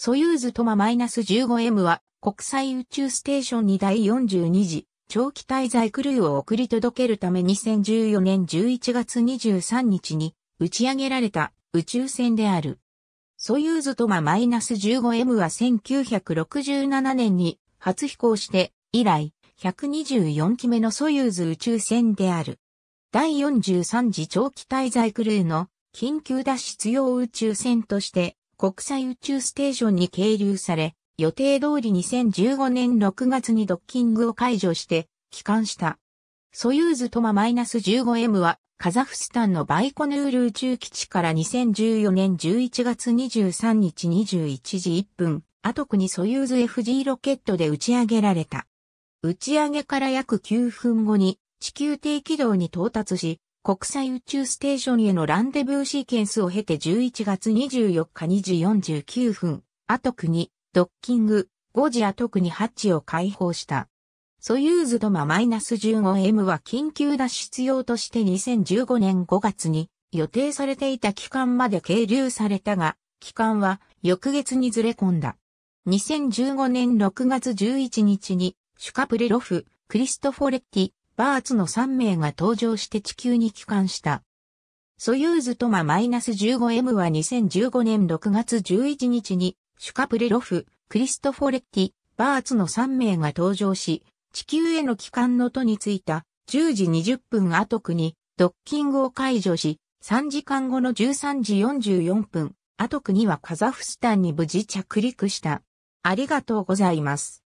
ソユーズトマ -15M は国際宇宙ステーションに第42次長期滞在クルーを送り届けるため2014年11月23日に打ち上げられた宇宙船である。ソユーズトマ -15M は1967年に初飛行して以来124機目のソユーズ宇宙船である。第43次長期滞在クルーの緊急脱出用宇宙船として国際宇宙ステーションに係留され、予定通り2015年6月にドッキングを解除して帰還した。ソユーズ TMA-15M はカザフスタンのバイコヌール宇宙基地から2014年11月23日21時1分、 UTC にソユーズ FG ロケットで打ち上げられた。打ち上げから約9分後に地球低軌道に到達し、国際宇宙ステーションへのランデブーシーケンスを経て11月24日2時49分、 UTC にドッキング、5時アトクにハッチを開放した。ソユーズドマ -15M は緊急脱出用として2015年5月に予定されていた期間まで係留されたが、期間は翌月にずれ込んだ。2015年6月11日にシュカプレロフ、クリストフォレッティ、バーツの3名が登場して地球に帰還した。ソユーズトマ -15M は2015年6月11日にシュカプレロフ、クリストフォレッティ、バーツの3名が登場し、地球への帰還の途についた10時20分後区にドッキングを解除し、3時間後の13時44分、後区にはカザフスタンに無事着陸した。ありがとうございます。